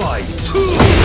Fight!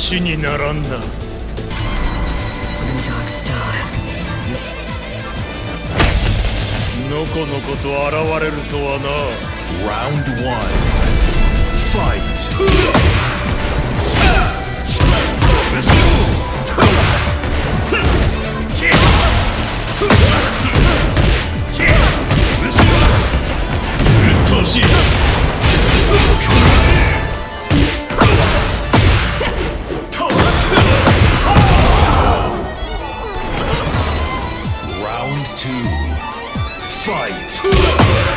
話にならんな In the dark star. のこのこと現れるとはな Round one. Fight. Fight.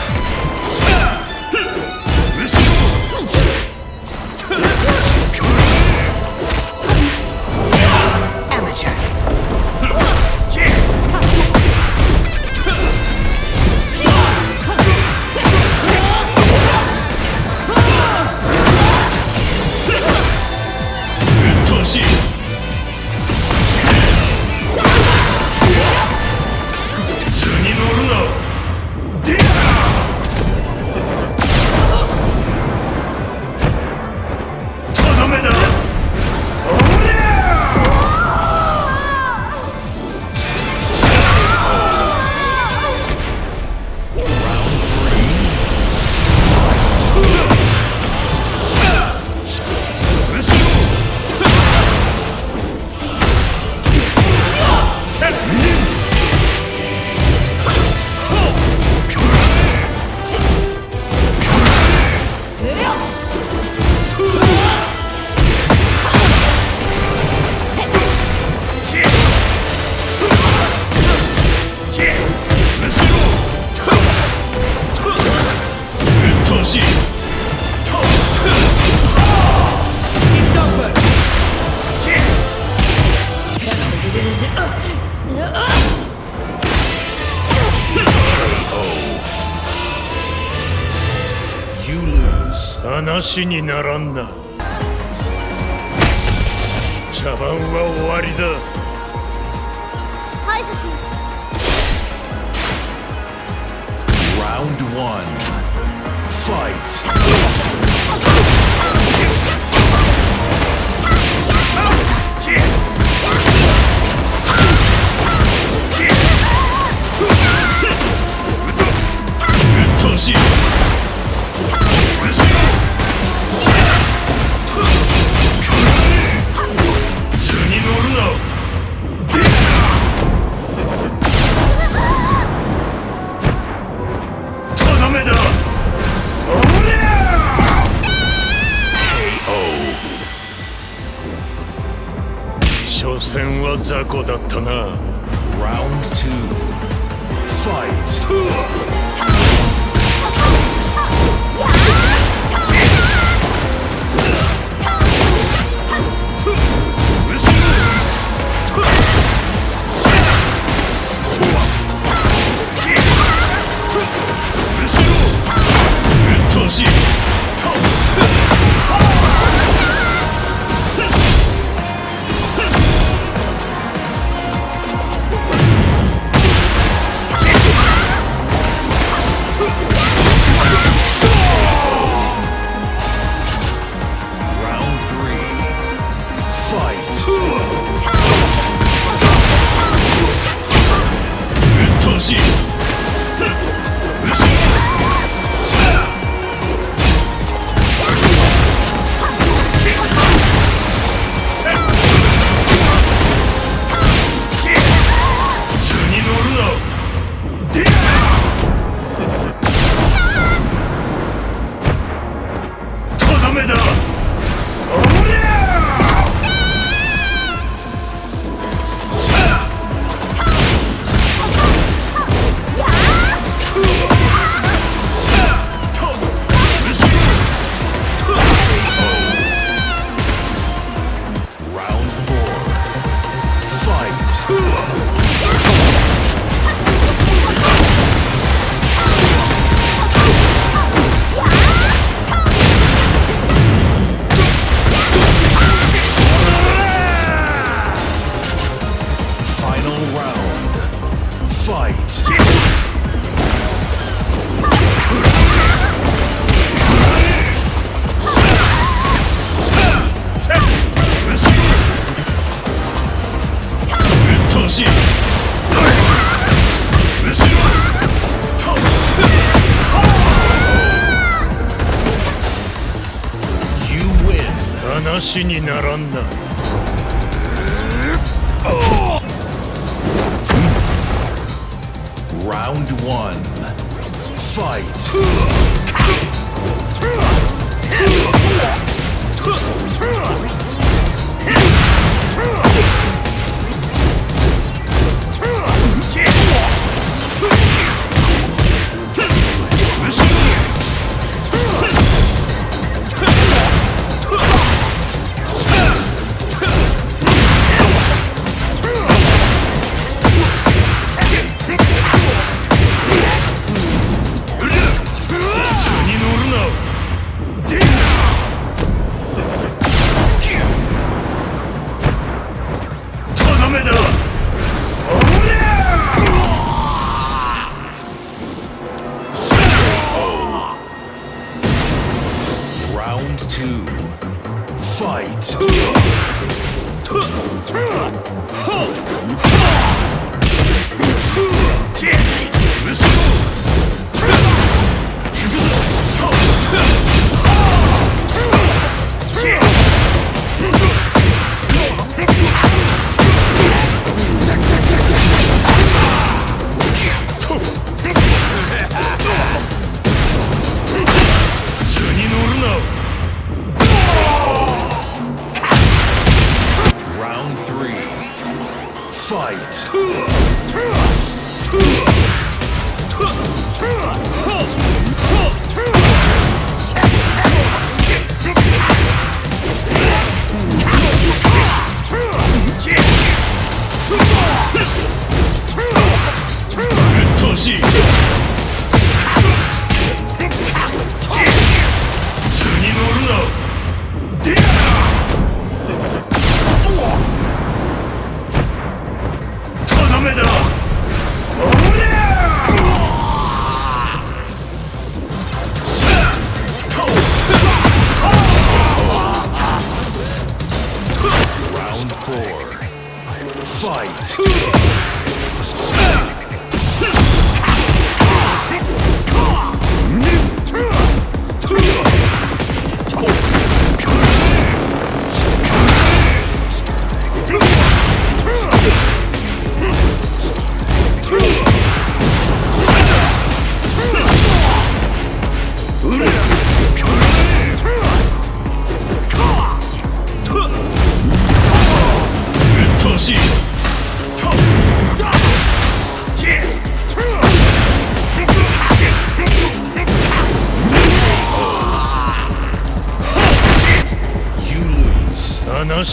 話にならんな茶番は終わりだ排除します Round one. Fight. 戦は雑魚だったな Round 2 Fight! しい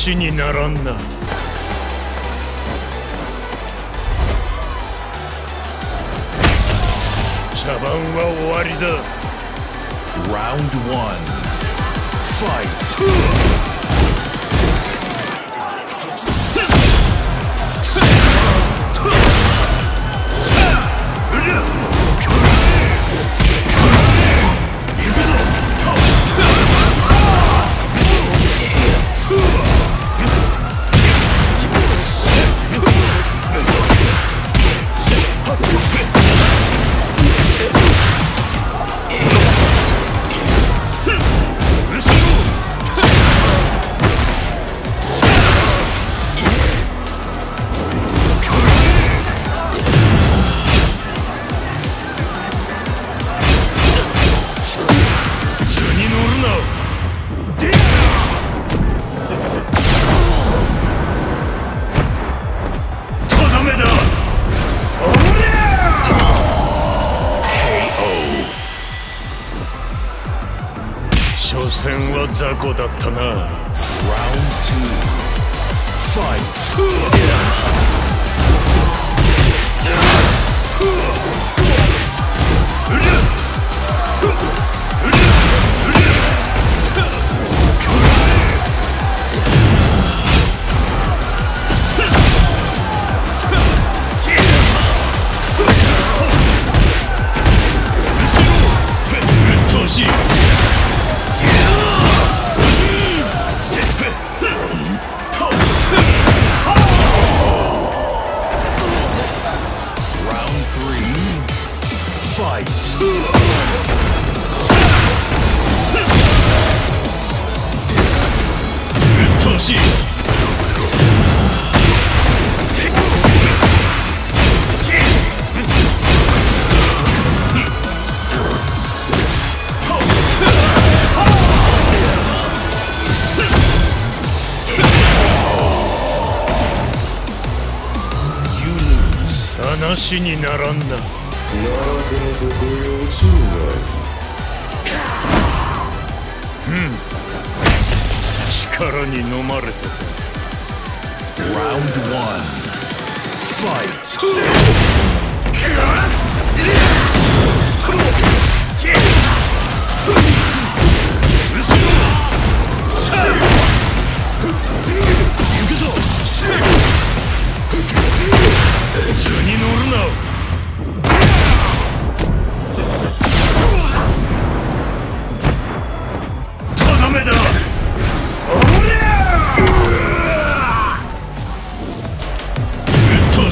死にならんな茶番は終わりだ Round one. Fight. 雑魚だったな Round 2 Fight. 話にならんな。力に飲まれて。た Round one. Fight.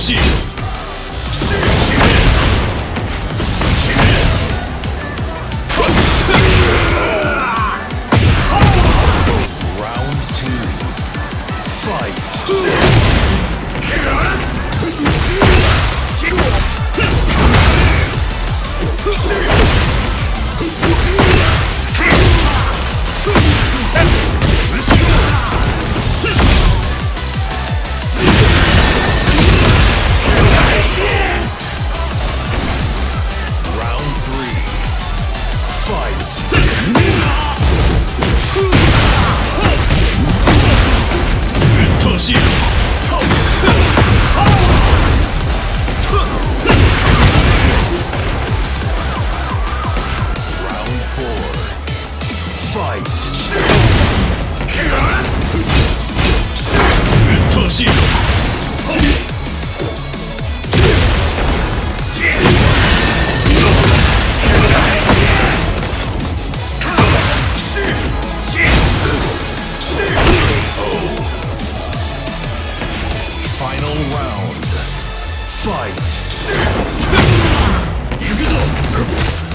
Round Welcome.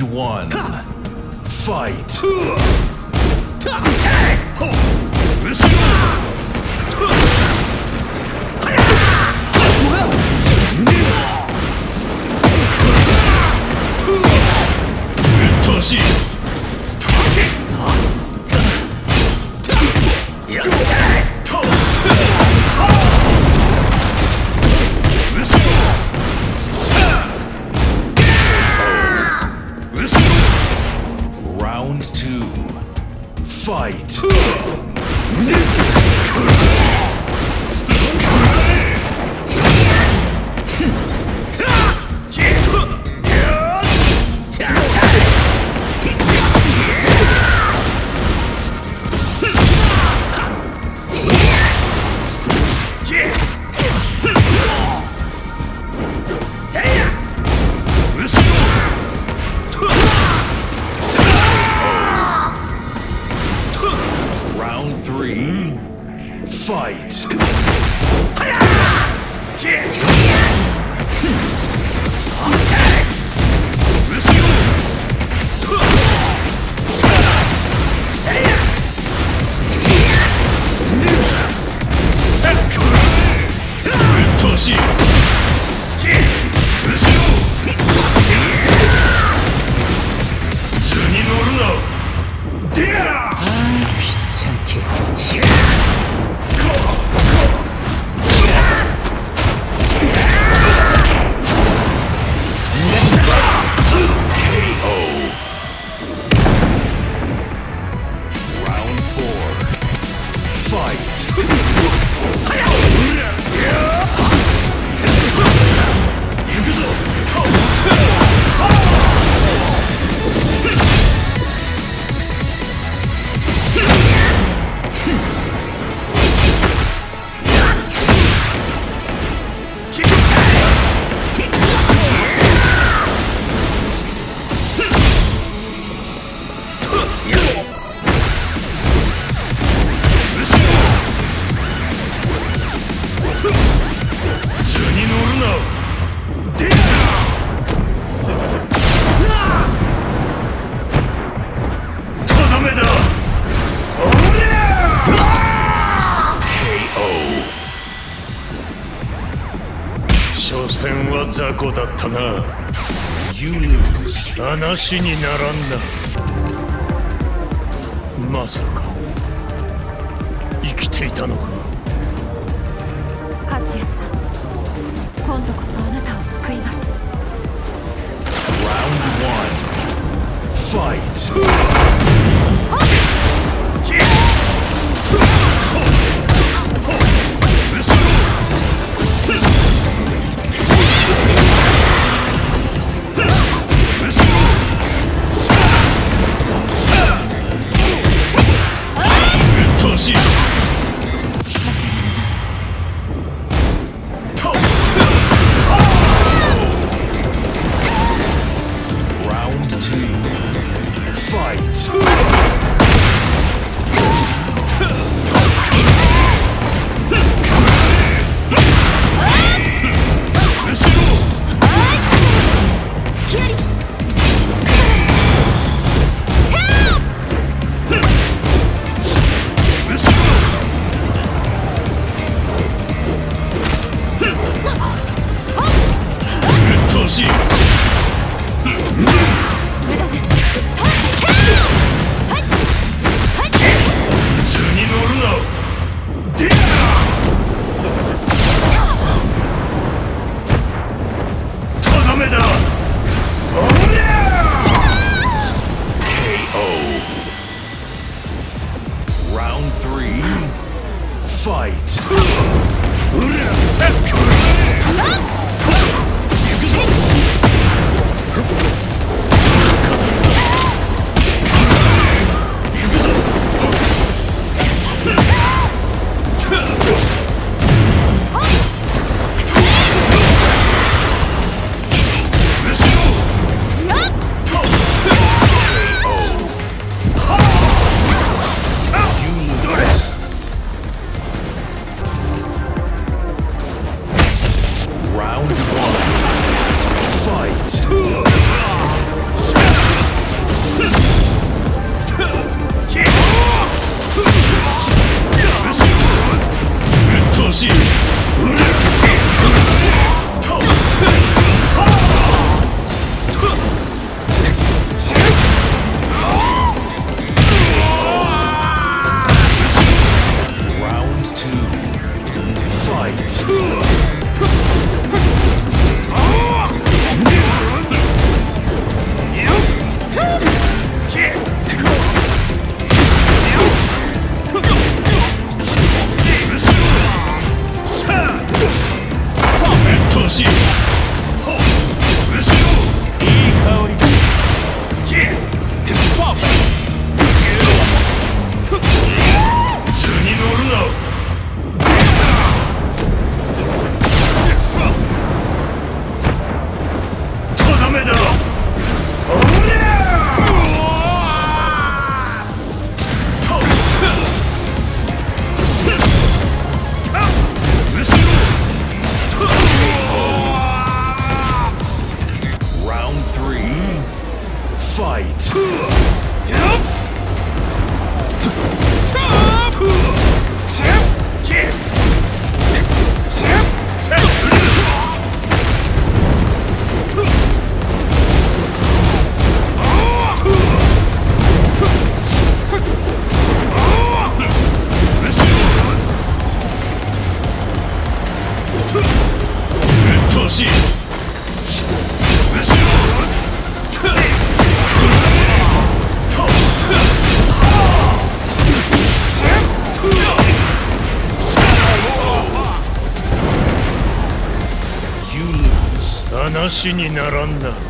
Round one. Fight. な。You 話にならんな。まさか。生きていたのか。和也さん今度こそあなたを救います。Round 1 Fight! you! 死にならんな。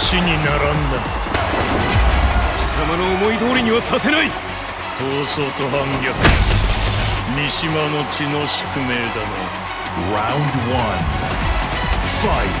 話にならんな。貴様の思い通りにはさせない。闘争と反逆。三島の血の宿命だな。Round one. Fight.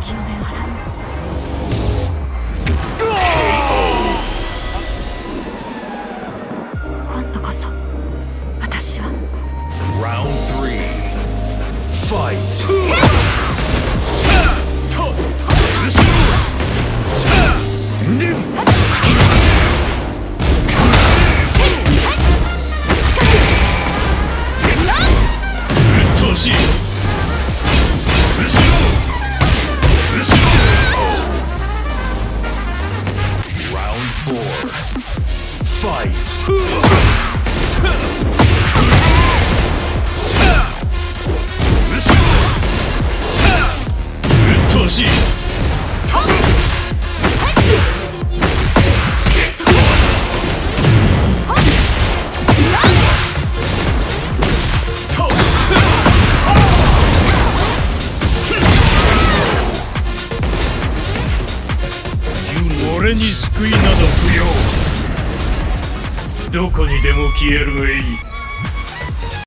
kill them.